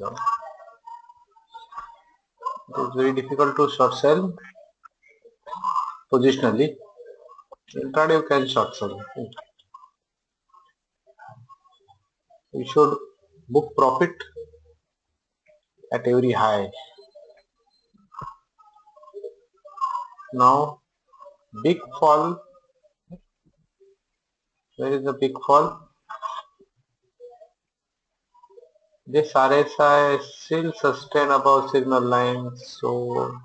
No. It is very difficult to short sell positionally. Intraday you can short sell. We should book profit at every high. Now big fall. Where is the big fall? This RSI still sustain above signal line, so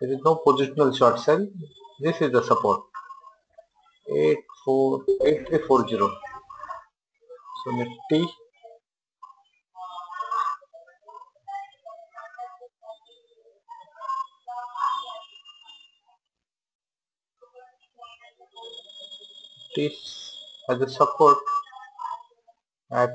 there is no positional short sell. This is the support. 84 8340. So Nifty this as a support at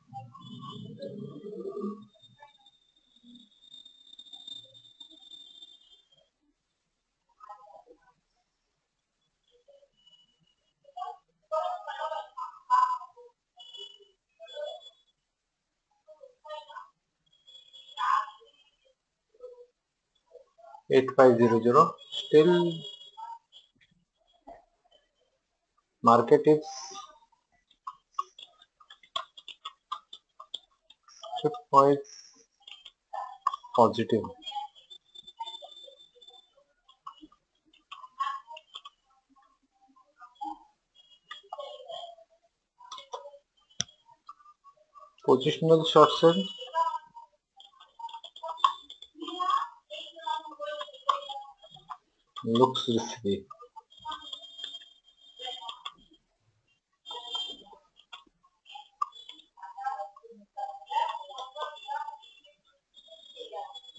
8500 still market is quite positive positional short sell looks risky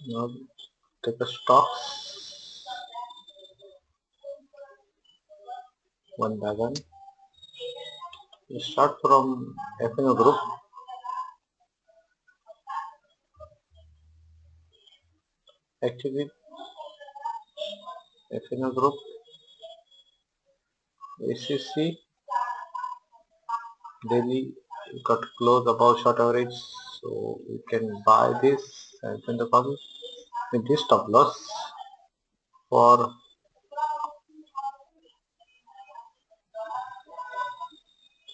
now take a stocks one by one. We start from FNO group. Actually FNO group. ACC daily got close above short average so we can buy this and then the call with this stop loss for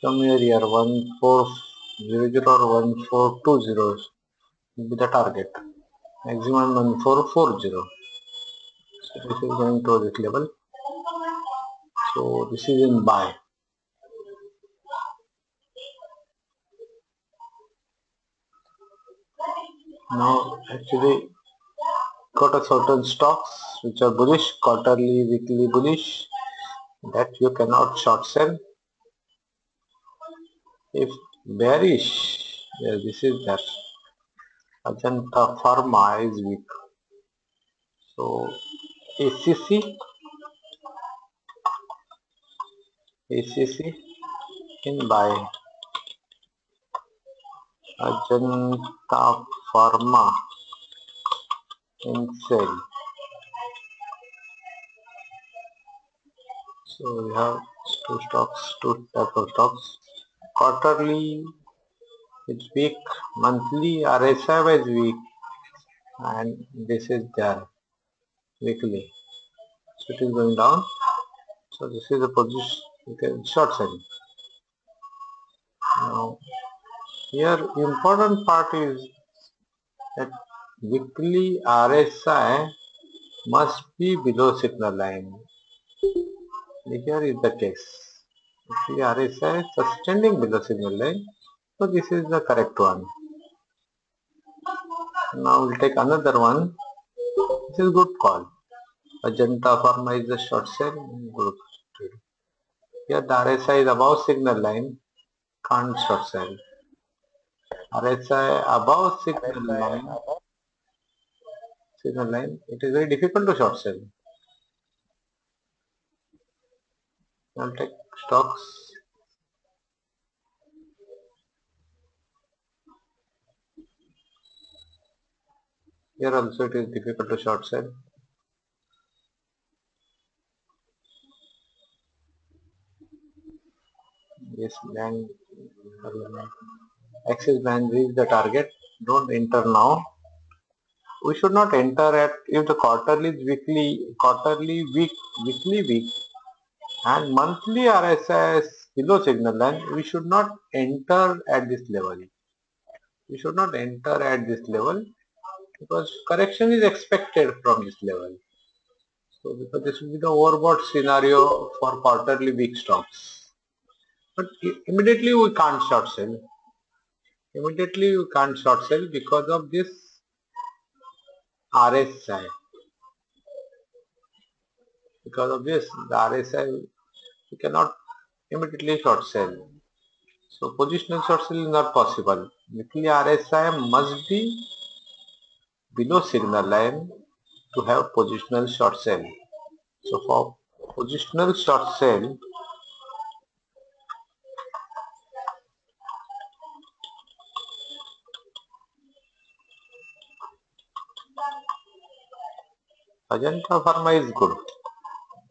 somewhere here 1400 or 1420 will be the target. Maximum 1440 so this is going to this level so this is in buy now actually got a certain stocks which are bullish quarterly weekly bullish that you cannot short sell. If bearish yeah, this is that. Ajanta Pharma is weak. So ACC ACC in buy Ajanta Pharma in sell so we have two stocks two type of stocks. Quarterly it's weak. Monthly RSI is weak. And this is there weekly. So it is going down. So this is the position you can short selling now here important part is that weekly RSI must be below signal line. Here is the case. Weekly RSI sustaining below signal line. So this is the correct one. Now we'll take another one this is good call Ajanta Pharma is a short sell group. Here the RSI is above signal line can't short sell RSI above signal line signal line it is very difficult to short sell I'll take stocks Here also it is difficult to short sell. Yes, bank Axis Bank reach the target. Don't enter now. We should not enter at if the quarterly is weekly, quarterly week, weekly week, and monthly RSS below signal line. We should not enter at this level. We should not enter at this level because correction is expected from this level. So because this will be the overbought scenario for quarterly week stocks. But immediately we can't short sell. Immediately we can't short sell because of this RSI. Because of this, the RSI we cannot immediately short sell. So positional short sell is not possible. Weekly RSI must be below signal line to have positional short sell. So for positional short sell, Ajanta Pharma is good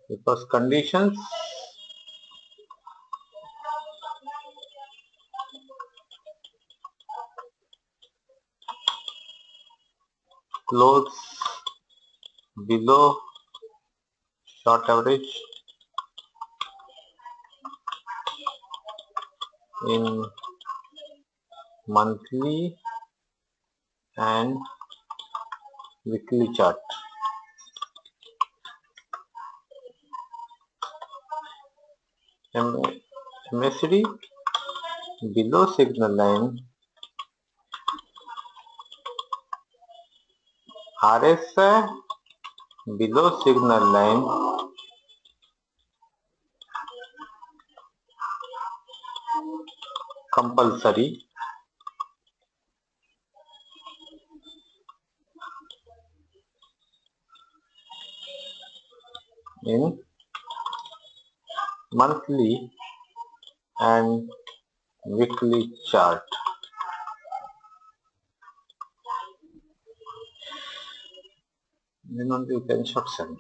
because conditions close below short average in monthly and weekly chart. MACD below signal line RSI below signal line compulsory in monthly and weekly chart. Then only you can short sell.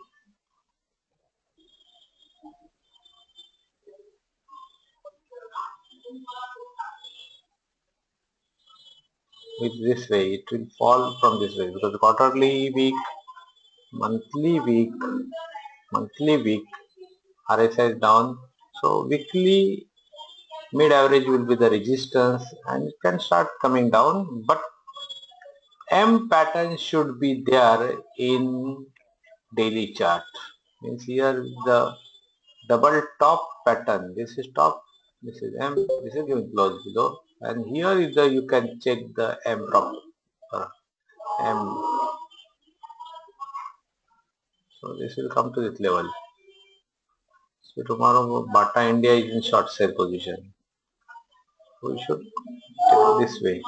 With this way, it will fall from this way because quarterly week, monthly week, monthly week, RSI is down. So weekly mid average will be the resistance and it can start coming down but M pattern should be there in daily chart. Means here the double top pattern. This is top, this is M, this is giving close below, and here is the you can check the M prop uh, M. So this will come to this level. So tomorrow Bata India is in short sale position. We should take this way.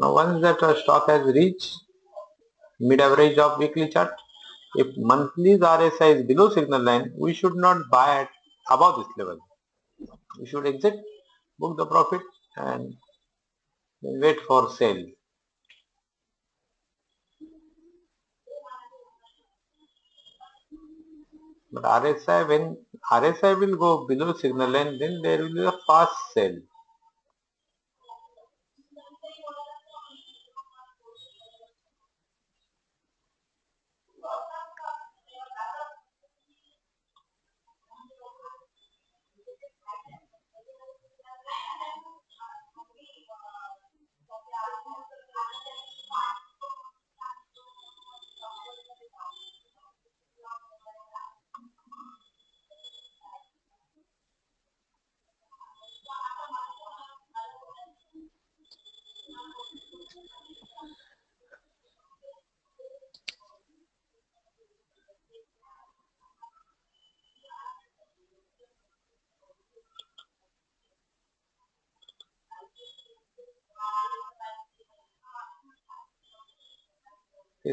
Now once that uh, stock has reached mid average of weekly chart, if monthly RSI is below signal line, we should not buy at above this level. We should exit, book the profit and wait for sale. But RSI, when RSI will go below signal line, then there will be a fast sale.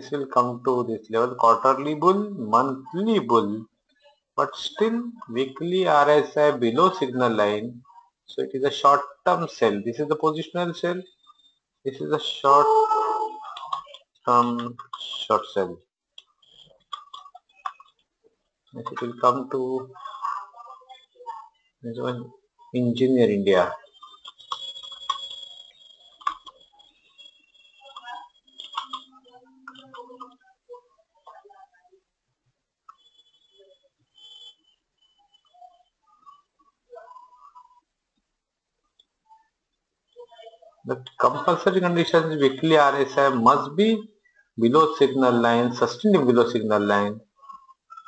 This will come to this level quarterly bull monthly bull but still weekly RSI below signal line So it is a short term sell. This is the positional sell. This is a short term short sell. It will come to this one engineer India. The compulsory conditions weekly RSI must be below signal line, sustained below signal line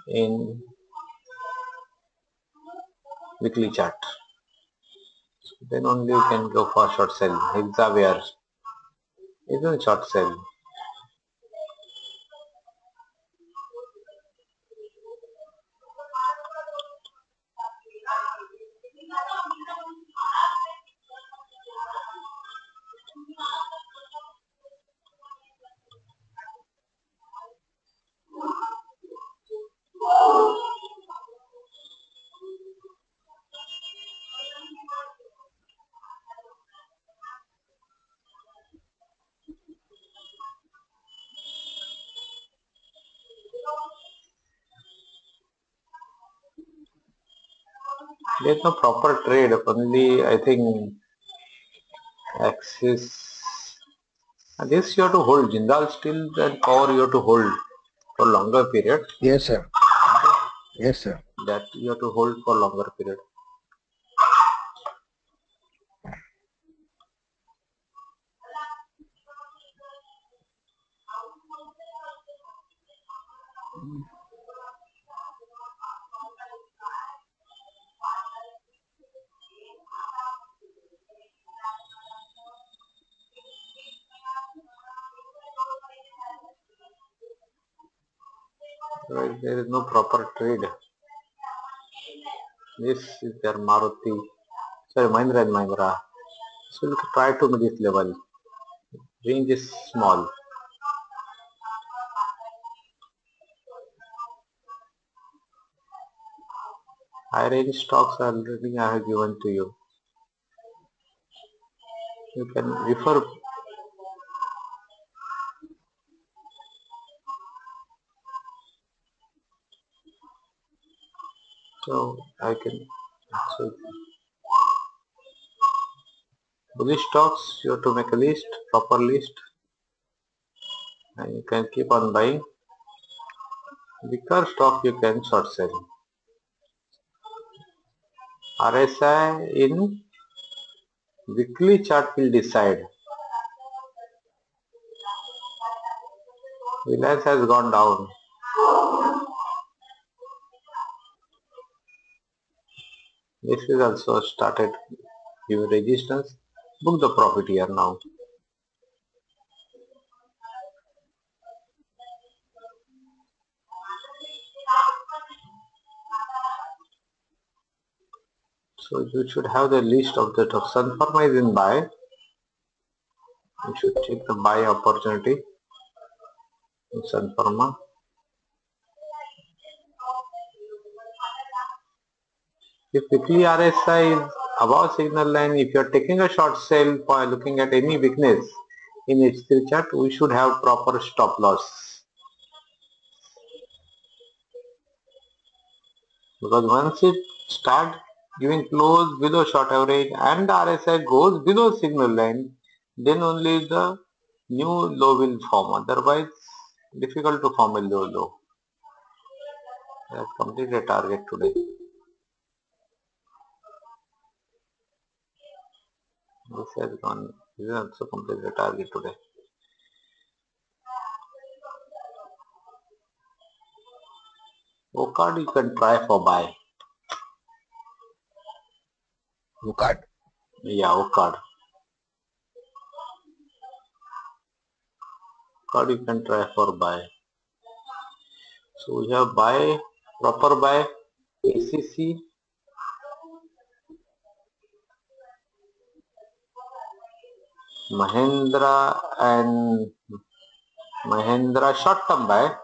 in weekly chart. So then only you can go for short sell. Hexaware is a short sell. There's no proper trade, only I think Axis. This you have to hold, Jindal Steel and power you have to hold for longer period. Yes, sir. Yes, sir. That you have to hold for longer period. There is no proper trade. This is their Maruti, sorry Mahindra and Mahindra. So we'll try to this level. Range is small. High range stocks are already I have given to you. You can refer so I can so bullish stocks you have to make a list proper list. And you can keep on buying. Weaker stock you can short sell RSI in weekly chart will decide. Reliance has gone down This is also started giving resistance. Book the profit here now. So you should have the list of the Sun Pharma is in buy. You should check the buy opportunity in Sun Pharma. If the RSI is above signal line, if you are taking a short sale for looking at any weakness in H3 chart, we should have proper stop loss. Because once it start giving close below short average and RSI goes below signal line, then only the new low will form. Otherwise, difficult to form a low low. Let's complete the target today. This has gone, this is also complete the target today. card you can try for buy. Wockhardt. Yeah, card. Card you can try for buy. So we have buy, proper buy, ACC, Mahindra and Mahindra short-term buy.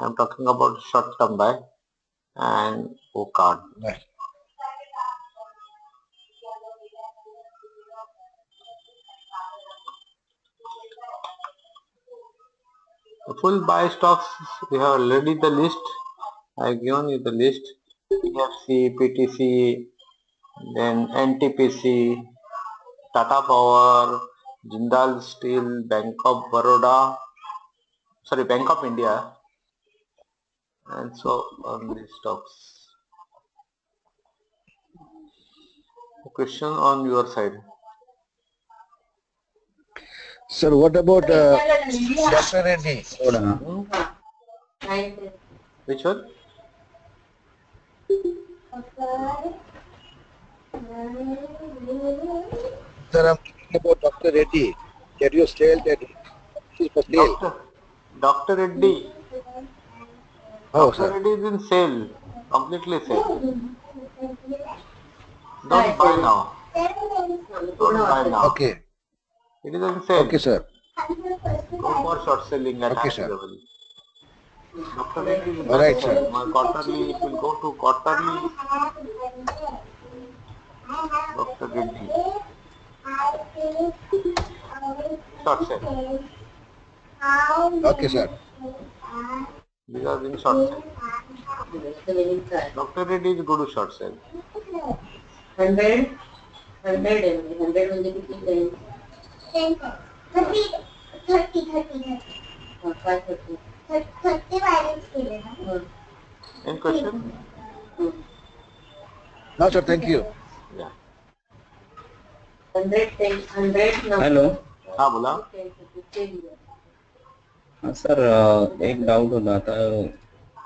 I'm talking about short-term buy and Wockhardt. The full buy stocks, we have already the list. I've given you the list. PFC, PTC, then NTPC, Tata Power, Jindal Steel, Bank of Baroda, sorry, Bank of India, and so on these stocks. Question on your side. Sir, what about uh, Dr. Reddy? Hmm? Which one? Sir, I'm talking about Dr. Reddy. Can you sell that? She's for sale. Doctor, Dr. Reddy. Oh, Dr. sir. Reddy is in sale, completely sale. Don't buy now. Don't buy now. Okay. It is in sale. Okay, sir. Go for short selling at Okay, high sir. level. Dr. Reddy is in Alright, sale. sir. My quarterly, it will go to quarterly. Dr. Reddy, Short set. Okay, sir. These are in short set. Doctor Reddy is good short set. 100, 100 100 only between 10. 10, 30, 30, 30. Thirty. Thirty. 30. 30 Thirty. killer. Hmm. Any question? No, sir, thank you. Hello. हा बोला. हा sir एक doubt होता.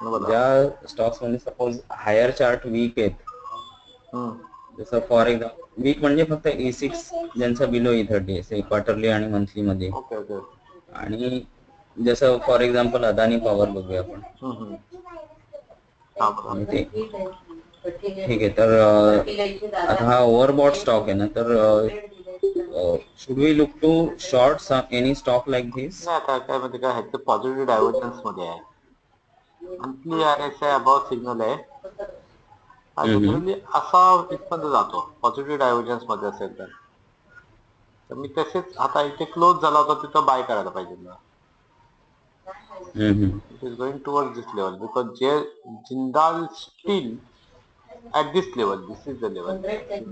बोला. ज्या stocks मध्ये suppose higher chart week आहेत. जसं फॉर एक्झाम्पल वीक म्हणजे फक्त ए सिक्स ज्यांचा बिलो ई थर्टी आहे क्वार्टरली आणि मंथली मध्ये. Okay okay. आणि जसं फॉर एक्झाम्पल अदानी पॉवर बघूया आपण. ते ठीक आहे तर आता हा ओव्हरबॉट स्टॉक आहे ना तर should we look to short any stock like this नाही आता काय माहिती का ह्याचं पॉझिटिव्ह डायव्हर्जन्समध्ये आहे. Monthly R S I above signal आहे. जनरली असा इथपर्यंत जातो पॉझिटिव्ह डायव्हर्जन्समध्ये असेल तर. तर मी तसेच आता इथे क्लोज झाला होता तिथं बाय करायला पाहिजे ना it is going toward this level because J Jindal steel at this level. This is the level.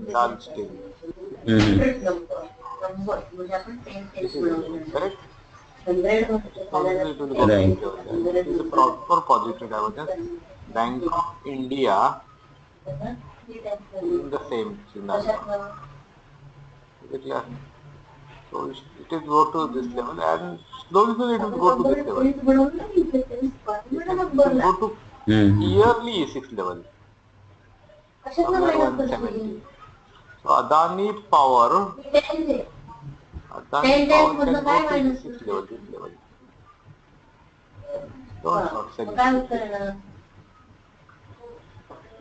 Non-stable. Mm-hmm. This is correct? This is for positive divergence. Bank of India in the same scenario. Yeah. So it will go to this level and slowly, slowly it will go to this level. It will go to mm-hmm. yearly six level. Adani power.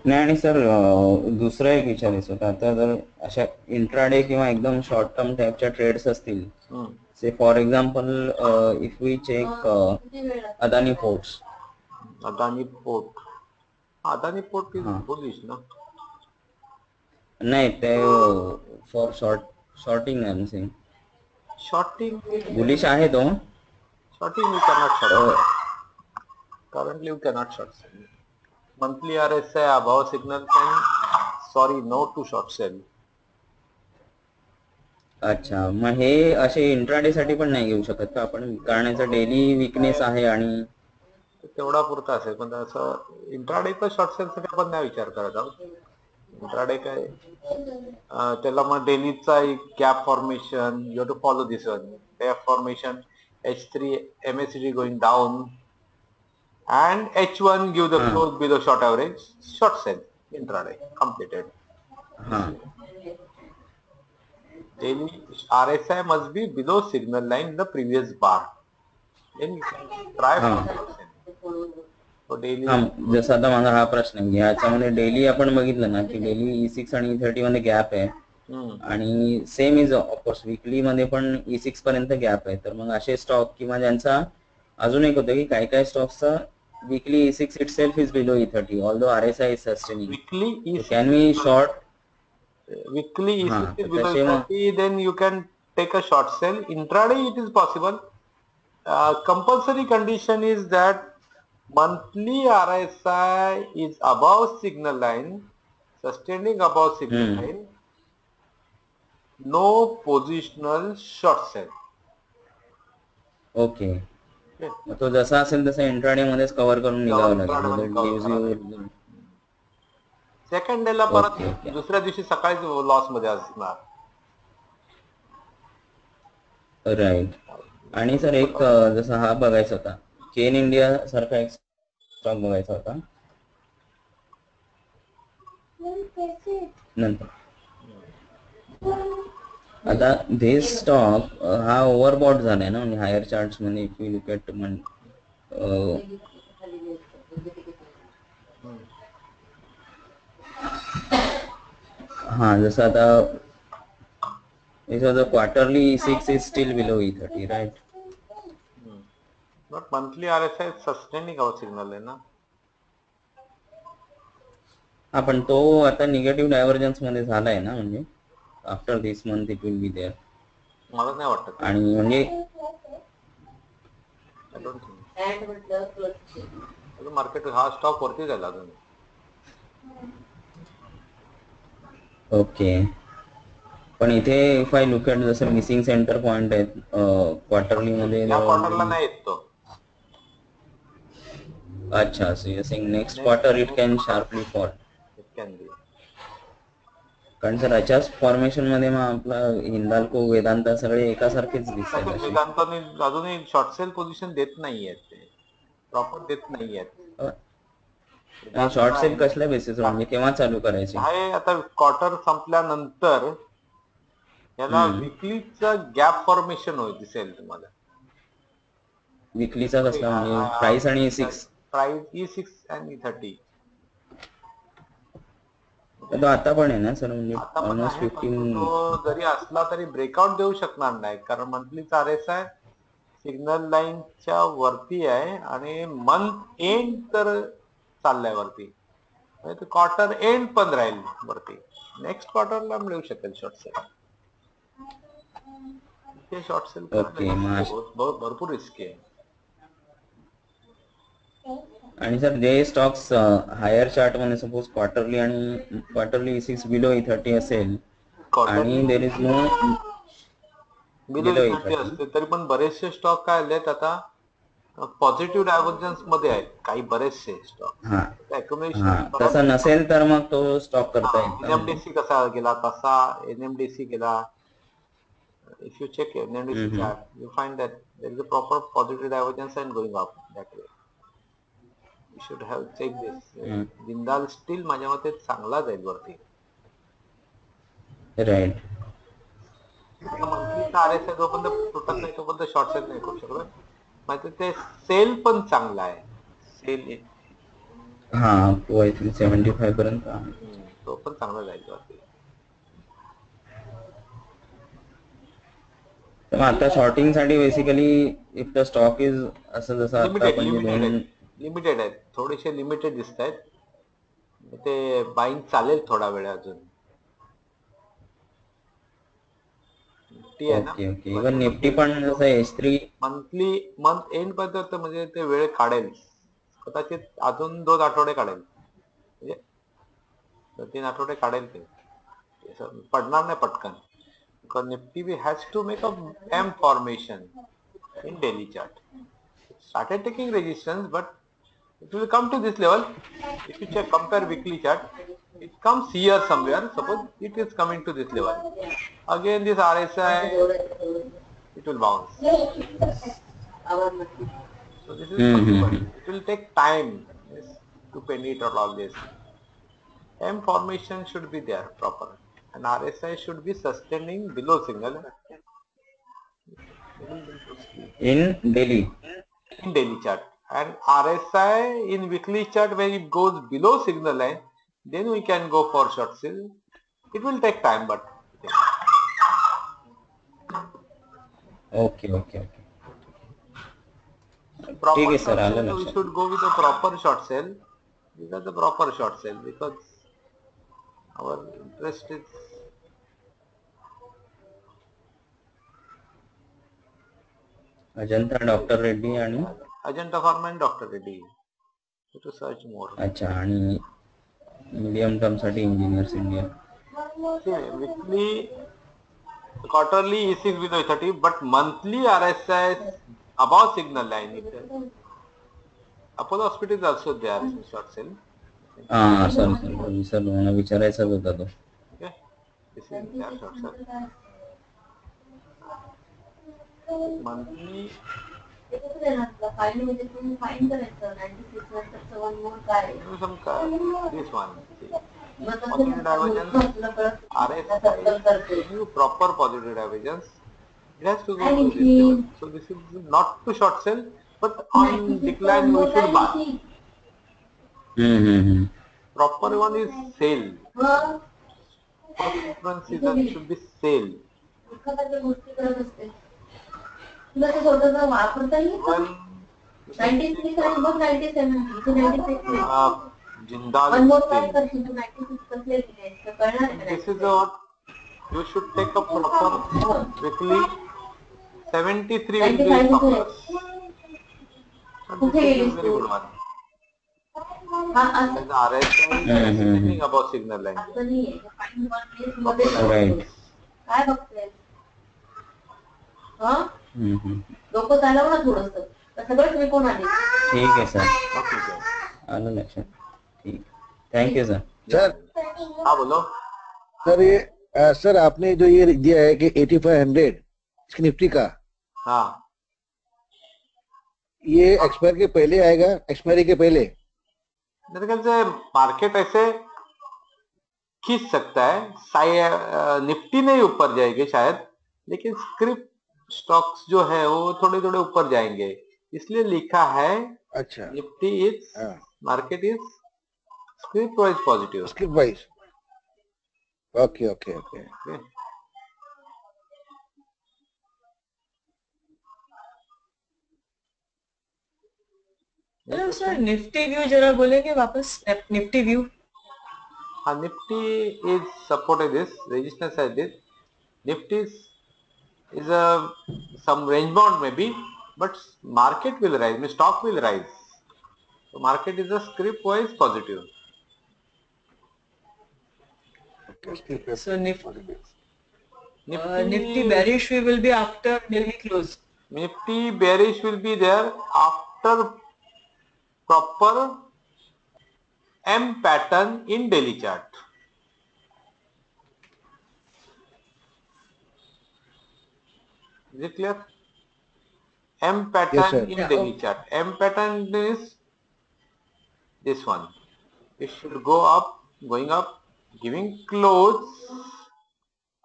नहीं sir दुसरा एक विचार intraday एकदम short term type trades से for example if we check Adani ports Adani port Adani port is bullish ना? નહીં for short short sorting એમ સિંગ શોર્ટિંગ ગુલિશ आहे तो। Shorting we cannot short currently we cannot short monthly RSI above signal can sorry no to short sell अच्छा मग हे असे intraday साठी पण नाही घेऊ शकत का? आपण कारण डेली वीकनेस आहे आणि तेवढा पुरता असेल पण असं इंट्राडे तर शॉर्ट सेल साठी आपण नाही विचार करत आहोत. इंट्राडे काय अं, त्याला मग डेलीचा एक gap formation you to follow this one gap formation H three M S D going down H one give the हा. Close below short average short sell intraday completed हा daily RSI must be below signal line in the previous bar. Then you can try हाँ. for हा जसं आता माझा हा प्रश्न आहे डेली आपण बघितलं ना की डेली ई सिक्स आणि ई थर्टी मध्ये गॅप आहे. आणि सेम इज़ ऑफकोर्स विकली मध्ये पण ई सिक्स पर्यंत गॅप आहे तर मग असे स्टॉक किंवा ज्यांचा अजून एक होतं की काही काही स्टॉक्सचा weekly E six itself is below E thirty although R S I is sustaining can we short तो below तसे मग- 30, then you can take a short sell. Intraday it is possible. monthly RSI is above signal line, sustaining above signal mm. line, no positional short sell. Okay. तो जसा असेल तसा इंटरनेटमध्ये cover करून निघावं लागेल. Second डेला परत दुसऱ्या दिवशी सकाळी लॉसमध्ये असणार. राईट आणि सर एक जसा हा बघायचा होता केन इंडिया सारखा एक स्टॉक बघायचा होता. नंतर. आता धिस स्टॉक हा ओव्हरबॉट झालाय ना म्हणजे हायर चार्ट मध्ये इफ़ यू लुक म्हण अं, हा जसं आता quarterly six is still below E thirty right but monthly R S I sustaining our signal आहे ना हा पण तो आता निगेटिव्ह डायव्हर्जन्समध्ये झालाय ना म्हणजे after this month it will be there मला नाही वाटत. आणि म्हणजे अजून मार्केट हा स्टॉक वरती जाईल अजून. ओके पण इथे इफ आय लुक ॲट जसं मिसिंग सेंटर पॉइंट आहेत क्वार्टरली मध्ये या क्वार्टरला नाही येत तो. अच्छा so you sing next quarter it can sharply fall it can be कारण सर याच्याच फॉर्मेशनमध्ये मग आपला हिंदाल्को वेदांता सगळे एकासारखेच दिसतात वेदांताने अजूनही शॉर्ट सेल पोझिशन देत नाहीयेत ते. प्रॉपर देत नाहीयेत. शॉर्ट सेल कसल्या बेसिस म्हणजे केव्हा चालू करायचे? आहे आता क्वार्टर संपल्यानंतर याला. विकलीचा गॅप फॉर्मेशन होईल दिसेल तुम्हाला. विकलीचा कसला? म्हणजे प्राइस आणि six price E six and E thirty तो आता पण आहे ना सर म्हणजे आहे तो जरी असला तरी ब्रेकआउट देऊ शकणार नाही कारण मंथलीचा आर एस आय सिग्नल लाईनच्या वरती आहे आणि मंथ एंड तर चाललाय वरती. क्वार्टर एंड पण राहील वरती. नेक्स्ट क्वार्टरला मिळू शकेल शॉर्ट सेल ते शॉर्ट सेल भरपूर रिस्की आहे. आणि सर जे स्टॉक्स हायर चार्ट मध्ये सपोज़ क्वार्टरली आणि क्वार्टरली सिक्स बिलो थर्टी असेल आणि there is no below below equity 30. असते तरी पण बरेचसे स्टॉक काय आलेत आता? पॉझिटिव्ह डायव्हर्जन्स मध्ये आहेत काही बरेचसे स्टॉक हा. अॅक्युमुलेशन हा. तसं नसेल तर मग तो स्टॉक करता येईल. एनएमडीसी कसा गेला? तसा एनएमडीसी गेला. If you check NMDC Mhm. chart, you find that there is a proper positive divergence and going up that way. Should have checked this. Jindal steel माझ्या मते चांगला जाईल वरती. राईट मंथलीचा आर एस आय जोपर्यंत तुटत नाही तोपर्यंत शॉर्ट सेल नाही करू शकत. माहिती ते सेल पण चांगला आहे. सेल हा तो आय थिंक सेव्हन्टी फाय पर्यंत आहे. तो पण चांगला जाईल वरती. तर मग आता शॉर्टिंगसाठी basically if the stock is असं जसं आता आपण जे दोन लिमिटेड आहेत. थोडेसे लिमिटेड दिसत आहेत. ते बाईंग चालेल थोडा वेळ अजून. निफ्टी पण मंथली मंथ एंड पर्यंत म्हणजे ते वेळ काढेल. कदाचित अजून दोन आठवडे काढेल. म्हणजे दोन तीन आठवडे काढेल ते. पडणार नाही पटकन. Nifty B has to make a M formation in daily chart started taking resistance but it will come to this level. If you check compare weekly chart it comes here somewhere. Suppose it is coming to this level. Again this RSI it will bounce. So this is hmm, hmm, possible. Hmm. it will take time yes, to penetrate all this. M formation should be there proper and RSI should be sustaining below signal in daily. In daily chart and RSI in weekly chart when it goes below signal line then we can go for short sell. It will take time but. Okay, okay, okay. Proper okay, sir, we should go with the proper short sell. These are the proper short sell because our interest is Ajanta Dr. Reddy and Ajanta pharma आणि doctor Reddy तो search more अच्छा आणि medium term साठी engineers India weekly quarterly E six B साठी but monthly R about signal line it Apollo hospital is also there in short sell हाँ sir sir मी sir मला विचारायचं होतं तो. मंथली कसं देणार तुला फाईन म्हणजे तू फाईन करायचं नाईन्टी सिक्स नंतरचं वन मोर काय you proper positive divergence it has to go to this so this is not to short sell but on decline we should buy hmm hmm proper one is sell first one season should be sell तुला ते। थोडंसं वापरता येईल का ninety six आणि मग ninety seven इथे ninety more try करशील तू नाईन्टी सिक्स कसले दिले आहेत तर कळणार this is what you should take a proper quickly 73 will be signal line डोकं चालव ना थोडस सगळंच विकून आले ठीक आहे? Sir Okay, sir. आलं लक्षात ठीक. थँक्यू सर सर हाँ बोलो. सर ये अ, सर आपने जो ये दिया है कि 8500 इसकी निफ्टी का हाँ. ये एक्सपायर के पहले आएगा? एक्सपायरी के पहले? मेरे ख्याल से मार्केट ऐसे खींच सकता है। साई निफ्टी नहीं ऊपर जाएगी शायद लेकिन स्क्रिप्ट स्टॉक्स जो है वो थोड़े थोड़े ऊपर जाएँगे। इसलिए लिखा है अच्छा। Nifty is market is script wise positive script wise okay okay okay hello sir Nifty view जरा बोलेंगे वापस निफ्टी व्यू हाँ Nifty is supported this resistance है this Nifty is a some range bound maybe, but market will rise, I mean stock will rise. So market is a script wise positive. Okay. So uh, Nifty, Nifty, uh, Nifty bearish we will be after Delhi close. Nifty bearish will be there after proper M pattern in daily chart. Is it clear? M pattern Yes, in Yeah, daily okay. chart. M pattern is this one. It should go up, going up, giving close,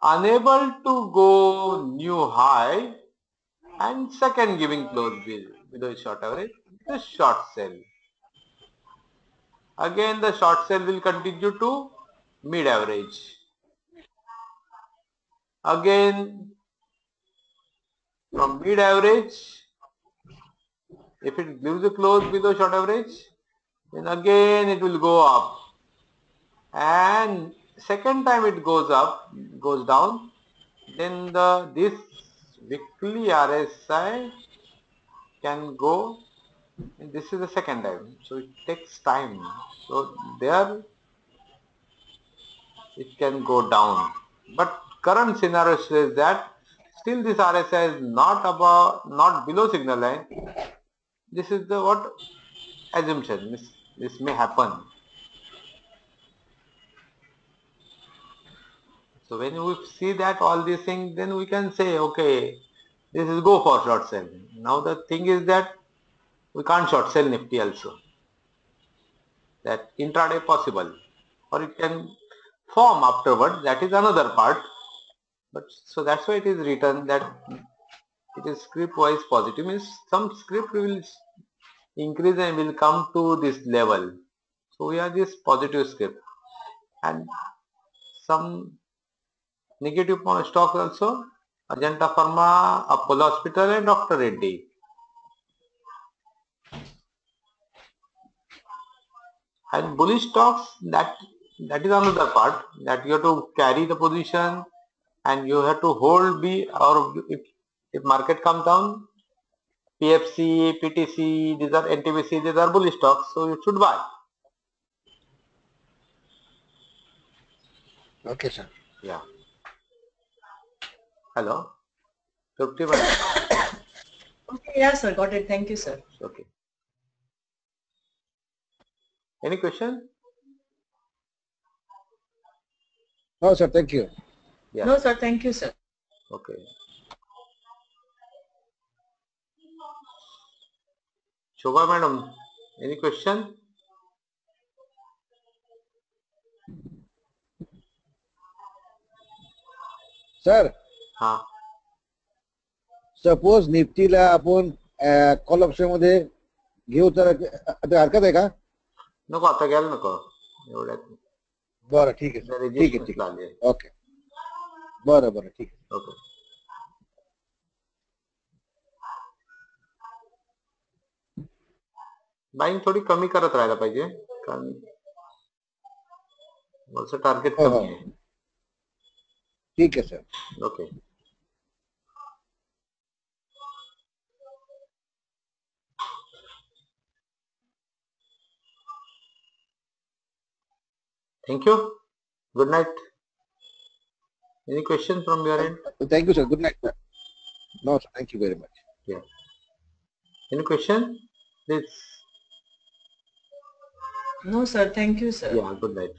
unable to go new high, and second giving close be- below short average, the short sell. Again the short sell will continue to mid average. Again from mid average, if it gives a close below short average, then again it will go up. And second time it goes up, goes down, then the this weekly RSI can go this is the second time. So it takes time. So there it can go down. But current scenario says that still this RSI is not above not below signal line this is the what assumption this, this may happen So when we see that all these things, then we can say, okay, this is go for short sell. Now the thing is that we can't short sell Nifty also. That intraday possible, or it can form afterward. That is another part. But so that's why it is written that it is script wise positive means some script will increase and will come to this level. So we have this positive script and some negative stock also Ajanta Pharma, Apollo Hospital and Dr. Reddy. And bullish stocks that that is another part that you have to carry the position and you have to hold B or if, if market comes down PFC, PTC, these are NTPC, these are bullish stocks, so you should buy. Okay, sir. Yeah. Hello? Fifty one. Okay, yeah, sir. Got it. Thank you, sir. Okay. Any question? No, sir. Thank you. Yeah. No, sir. Thank you, sir. Okay. Shobha madam, any question? Sir हा suppose निफ्टीला आपण call option मध्ये घेऊ तर हरकत आहे का नको आता घ्यायला नको एवढ्यात बरं ठीक आहे सर ठीक आहे ओके बरं बरं ठीक आहे ओके बाईंग थोडी कमी करत राहायला पाहिजे कारण वरचं टार्गेट हो, हो. कमी आहे ठीक आहे sir okay you. Good night. Any question from your end? Thank you, sir. Good night, sir. No, sir. Thank you very much. Yeah. Any question? Please. No, sir. Thank you, sir. Yeah, good night.